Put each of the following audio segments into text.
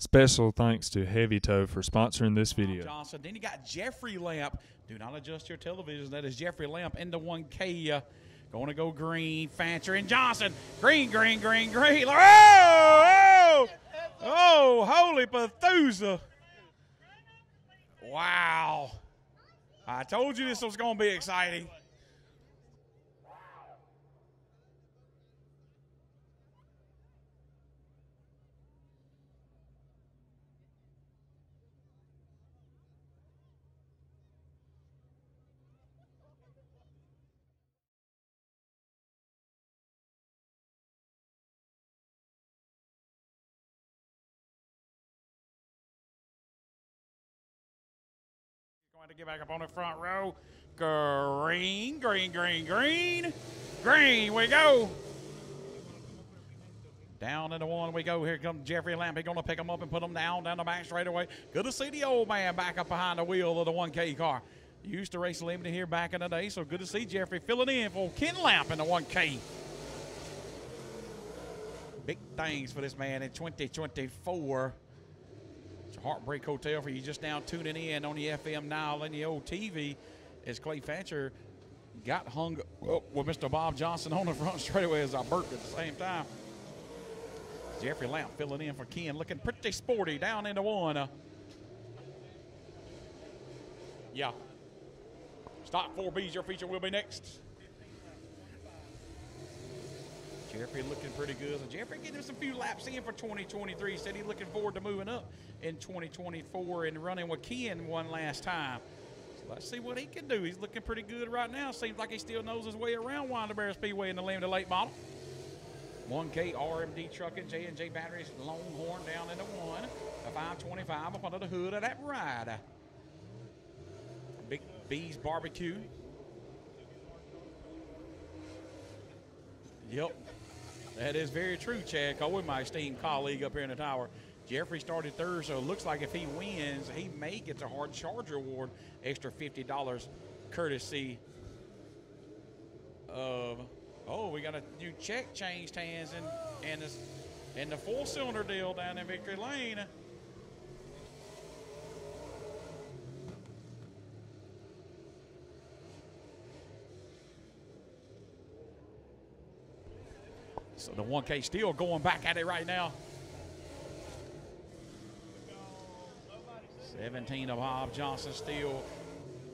Special thanks to Heavy Toe for sponsoring this video. Johnson. Then you got Jeffrey Lamp. Do not adjust your television. That is Jeffrey Lamp in the 1K. Uh, going to go green. Fancher and Johnson. Green, green, green, green. Oh, oh, oh holy Pethusa. Wow. I told you this was going to be exciting. To get back up on the front row. Green, green, green, green. Green, we go. Down in the one we go. Here comes Jeffrey Lamp. He's going to pick him up and put him down, down the back straight away. Good to see the old man back up behind the wheel of the 1K car. Used to race limited here back in the day, so good to see Jeffrey filling in for Ken Lamp in the 1K. Big things for this man in 2024. Heartbreak hotel for you just now tuning in on the FM now and the old TV as Clay Fancher got hung up with Mr. Bob Johnson on the front straightaway as I burped at the same time. Jeffrey Lamp filling in for Ken, looking pretty sporty down into one. Uh, yeah. Stock 4B's your feature will be next. Jeffrey looking pretty good. So Jeffrey getting some few laps in for 2023. Said he's looking forward to moving up in 2024 and running with Ken one last time. So let's see what he can do. He's looking pretty good right now. Seems like he still knows his way around Winder Barrow Speedway in the limited late model. 1K RMD trucking, J&J batteries, Longhorn down into one. A 525 up under the hood of that ride. Big B's barbecue. Yep. That is very true, Chad Cohen, my esteemed colleague up here in the tower. Jeffrey started third, so it looks like if he wins, he may get the hard charger award, extra $50 courtesy of oh, we got a new check changed hands and and this and the full cylinder deal down in Victory Lane. So the 1K still going back at it right now. 17 of Bob Johnson still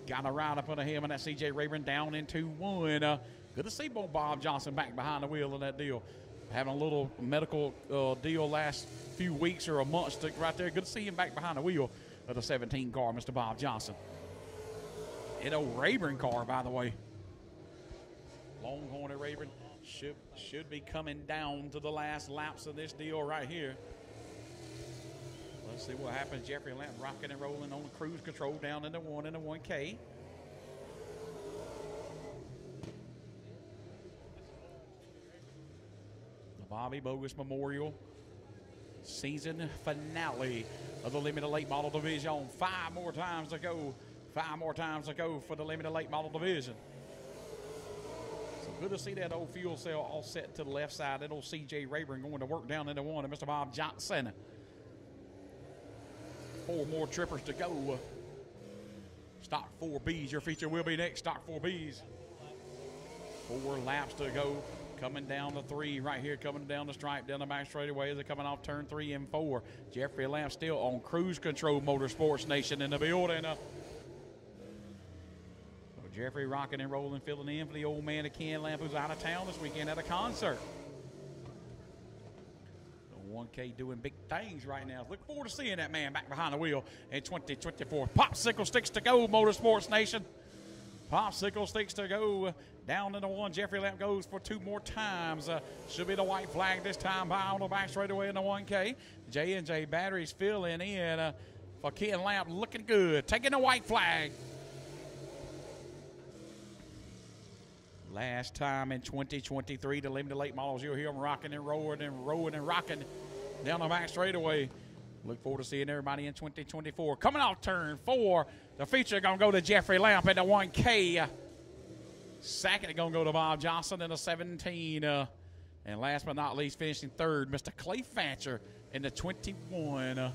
got a ride up under him and that CJ Rayburn down into one. Uh, good to see both Bob Johnson back behind the wheel of that deal. Having a little medical uh, deal last few weeks or a month to, right there. Good to see him back behind the wheel of the 17 car, Mr. Bob Johnson. An old Rayburn car, by the way. Longhorn at Rayburn should should be coming down to the last laps of this deal right here. Let's see what happens. Jeffrey Lamp rocking and rolling on the cruise control down into one and a 1K. The Bobby Bogus Memorial season finale of the limited late model division. Five more times to go. Five more times to go for the limited late model division. Good to see that old fuel cell all set to the left side. That old CJ Rayburn going to work down into one. And Mr. Bob Johnson. Four more trippers to go. Stock 4Bs. Your feature will be next. Stock 4Bs. Four laps to go. Coming down the three right here, coming down the stripe, down the back straightaway as they're coming off turn three and four. Jeffrey Lamp still on cruise control, Motorsports Nation in the building. Jeffrey rocking and rolling, filling in for the old man of Ken Lamp, who's out of town this weekend at a concert. The 1K doing big things right now. Look forward to seeing that man back behind the wheel in 2024. Popsicle sticks to go, Motorsports Nation. Popsicle sticks to go. Down in the one. Jeffrey Lamp goes for two more times. Uh, should be the white flag this time by on the back straight away in the 1K. J&J batteries filling in uh, for Ken Lamp. Looking good. Taking the white flag. Last time in 2023, the limited late models, you'll hear them rocking and rolling and rolling and rocking down the back straightaway. Look forward to seeing everybody in 2024. Coming off turn four, the feature going to go to Jeffrey Lamp at the 1K. Second, going to go to Bob Johnson in the 17. Uh, and last but not least, finishing third, Mr. Clay Fancher in the 21. Uh,